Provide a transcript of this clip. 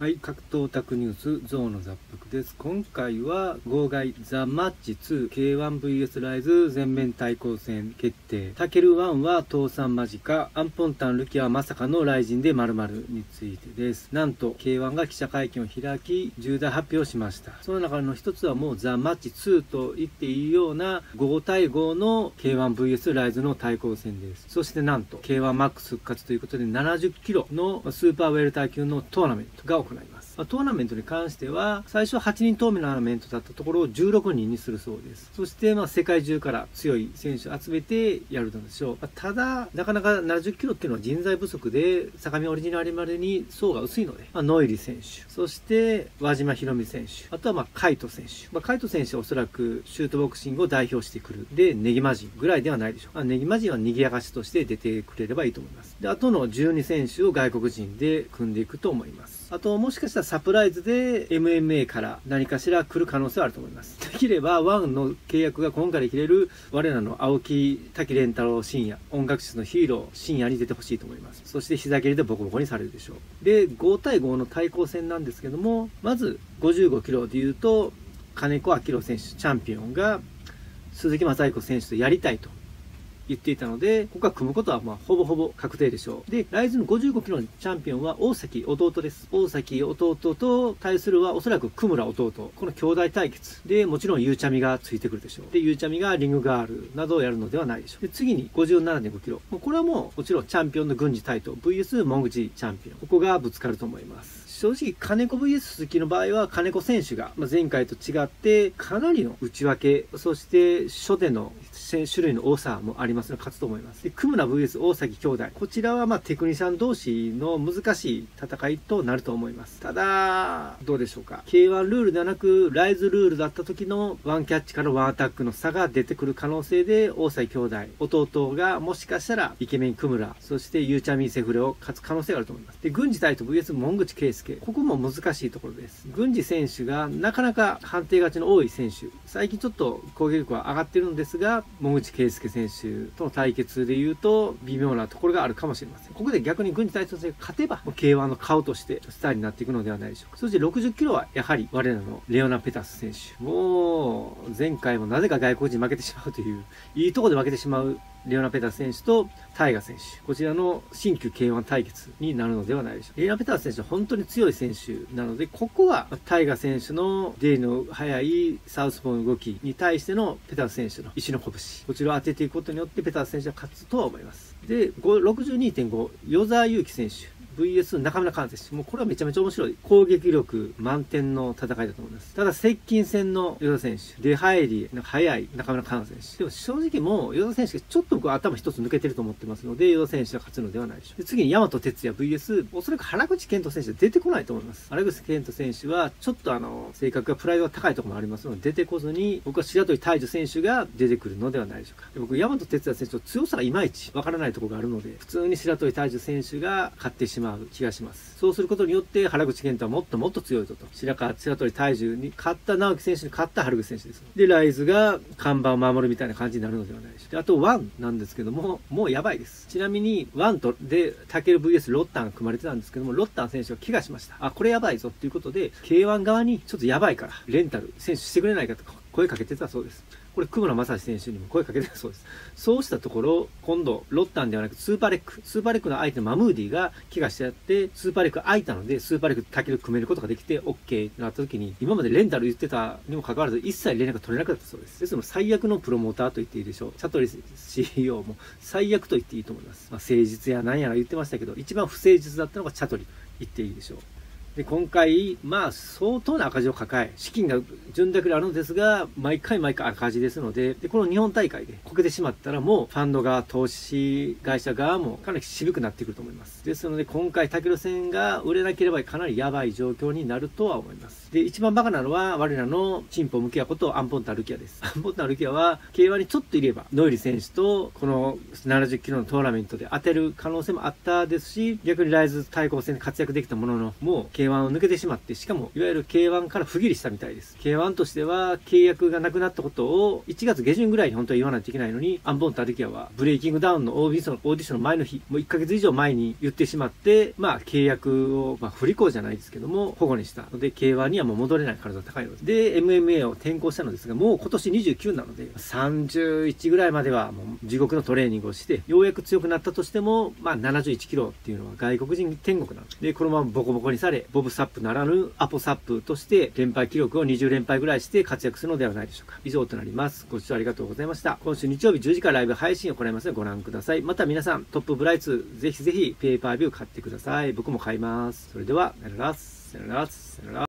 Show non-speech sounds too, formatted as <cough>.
はい、格闘タクニュースゾーンの雑服です。今回は号外ザ・マッチ 2K1VS ライズ全面対抗戦決定。タケル1は倒産間近、アンポンタンルキはまさかのライジンで〇〇についてです。なんと K1 が記者会見を開き重大発表しました。その中の一つはもうザ・マッチ2と言っていいような5対5の K1VS ライズの対抗戦です。そしてなんと K1MAX 復活ということで70キロのスーパーウェルター級のトーナメントが行います。まあ、トーナメントに関しては、最初8人トーナメントだったところを16人にするそうです。そして、まあ、世界中から強い選手を集めてやるのでしょう。まあ、ただ、なかなか70キロっていうのは人材不足で、相模オリジナルまでに層が薄いので、まあ、ノイリ選手、そして、輪島ひろみ選手、あとは、まあ、カイト選手。まあ、カイト選手はおそらくシュートボクシングを代表してくる。で、ネギマジンぐらいではないでしょう。まあ、ネギマジンは賑やかしとして出てくれればいいと思います。で、あとの12選手を外国人で組んでいくと思います。あと、もしかしたらサプライズで MMA から何かしら来る可能性はあると思います。<laughs> できれば、ワンの契約が今回で切れる我らの青木滝蓮太郎深夜、音楽室のヒーロー深夜に出てほしいと思います。そして膝蹴りでボコボコにされるでしょう。で、5対5の対抗戦なんですけども、まず55キロで言うと、金子明選手、チャンピオンが鈴木雅彦選手とやりたいと言っていたので、ここは組むことはまあほぼほぼ確定でしょう。で、ライズの55キロのチャンピオンは大崎弟です。大崎弟と対するはおそらく久村弟。この兄弟対決。で、もちろんゆうちゃみがついてくるでしょう。で、ゆうちゃみがリングガールなどをやるのではないでしょう。で、次に57.5キロ。もうこれはもうもちろんチャンピオンの軍事イト VS モングチチャンピオン。ここがぶつかると思います。正直、金子 VS 鈴木の場合は、金子選手が、ま前回と違って、かなりの内訳、そして初手の種類の多さもありますので、勝つと思います。で、久村 VS 大崎兄弟。こちらは、まテクニシャン同士の難しい戦いとなると思います。ただ、どうでしょうか。K1 ルールではなく、ライズルールだった時のワンキャッチからワンアタックの差が出てくる可能性で、大崎兄弟、弟がもしかしたら、イケメン久村、そしてゆうちゃみセフレを勝つ可能性があると思います。で、軍事隊と VS 門口圭介。ここも難しいところです。郡司選手がなかなか判定勝ちの多い選手。最近ちょっと攻撃力は上がってるんですが、野口圭介選手との対決で言うと微妙なところがあるかもしれません。ここで逆に軍事大将選が勝てば、K1 の顔としてスターになっていくのではないでしょうか。そして60キロはやはり我らのレオナ・ペタス選手。もう、前回もなぜか外国人負けてしまうという、いいとこで負けてしまうレオナ・ペタ選手とタイガ選手。こちらの新旧 K1 対決になるのではないでしょうか。レオナ・ペタ選手は本当に強い選手なので、ここはタイガ選手の出入りの速いサウスポーの動きに対してのペタ選手の石の拳。こちらを当てていくことによってペタ選手は勝つとは思います。で、62.5、与沢祐希選手。VS 中村寛選手。もうこれはめちゃめちゃ面白い。攻撃力満点の戦いだと思います。ただ、接近戦の与田選手。出入り、速い中村寛選手。でも正直もう、与田選手がちょっと僕頭一つ抜けてると思ってますので、与田選手が勝つのではないでしょう。で次に大和哲也 VS、おそらく原口健人選手は出てこないと思います。原口健人選手は、ちょっとあの、性格がプライドが高いところもありますので、出てこずに、僕は白鳥大樹選手が出てくるのではないでしょうか。で僕、大和哲也選手の強さがいまいちわからないところがあるので、普通に白鳥大樹選手が勝ってしまう気がします。そうすることによって原口健太はもっともっと強いぞと。白川、白鳥体重に勝った直樹選手に勝った原口選手です。で、ライズが看板を守るみたいな感じになるのではないでしょうか。あと、ワンなんですけども、もうやばいです。ちなみに、ワンと、で、タケル VS ロッタンが組まれてたんですけども、ロッタン選手が怪我しました。あ、これやばいぞっていうことで、K1 側にちょっとやばいから、レンタル、選手してくれないかとか声かけてたそうです。これ、久村正史選手にも声かけてそうです。そうしたところ、今度、ロッタンではなくスーパーレック、スーパーレックの相手のマムーディが怪我してやって、スーパーレック空いたので、スーパーレックタケル組めることができて、OK ってなった時に、今までレンタル言ってたにもかかわらず、一切連絡が取れなかったそうです。ですので、最悪のプロモーターと言っていいでしょう。チャトリ CEO も最悪と言っていいと思います。まあ、誠実や何やら言ってましたけど、一番不誠実だったのがチャトリ、言っていいでしょう。で、今回、まあ、相当な赤字を抱え、資金が潤沢であるのですが、毎回毎回赤字ですので、で、この日本大会でこけてしまったら、もう、ファンド側、投資会社側もかなり渋くなってくると思います。ですので、今回、タケル戦が売れなければかなりやばい状況になるとは思います。で、一番バカなのは、我らのチンポムキアことアンポンタルキアです。アンポンタルキ <laughs> アは、競馬にちょっといれば、ノイリ選手と、この70キロのトーナメントで当てる可能性もあったですし、逆にライズ対抗戦で活躍できたものの、もう、競 K1 を抜けてしまって、しかも、いわゆる K1 から不義理したみたいです。K1 としては、契約がなくなったことを、1月下旬ぐらいに本当は言わないといけないのに、アンボン・タデキアは、ブレイキングダウンのオーディション、オーディションの前の日、もう1ヶ月以上前に言ってしまって、まあ、契約を、まあ、不履行じゃないですけども、保護にしたので、K1 にはもう戻れない可能性が高いので、で、MMA を転向したのですが、もう今年29なので、31ぐらいまではもう地獄のトレーニングをして、ようやく強くなったとしても、まあ、71キロっていうのは外国人天国なので、このままボコボコにされ、ボブサップならぬアポサップとして、連敗記録を20連敗ぐらいして活躍するのではないでしょうか。以上となります。ご視聴ありがとうございました。今週日曜日10時からライブ配信を行いますのでご覧ください。また皆さん、トップブライツ、ぜひぜひペーパービュー買ってください。僕も買います。それでは、さよなら、さよなら、さよなら。